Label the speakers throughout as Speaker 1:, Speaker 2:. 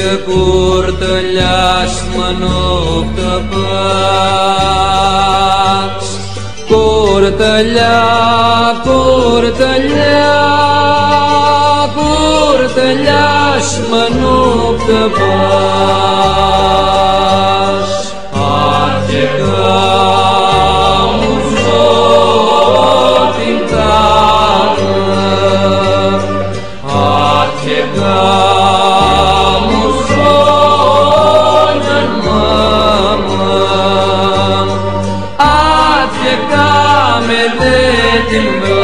Speaker 1: σε πουρτολιάς μονοκτοπάξ. Πουρτολιά, πουρτολιά, πουρτολιάς μονοκτοπάξ. Αρχικά μου كامل ديت الموت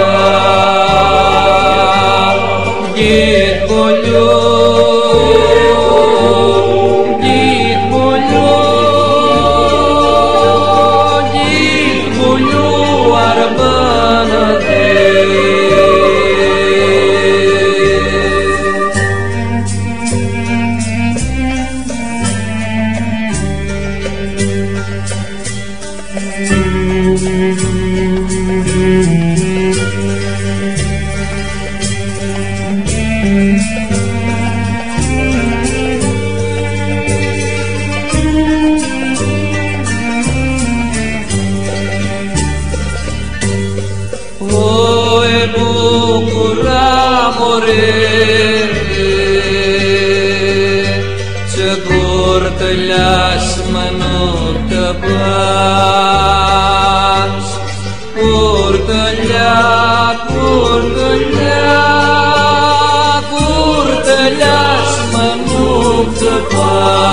Speaker 1: Purtăleaș mă nu țăpa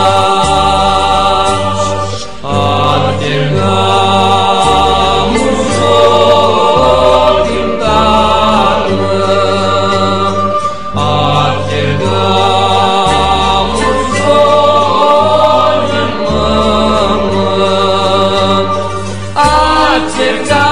Speaker 1: 날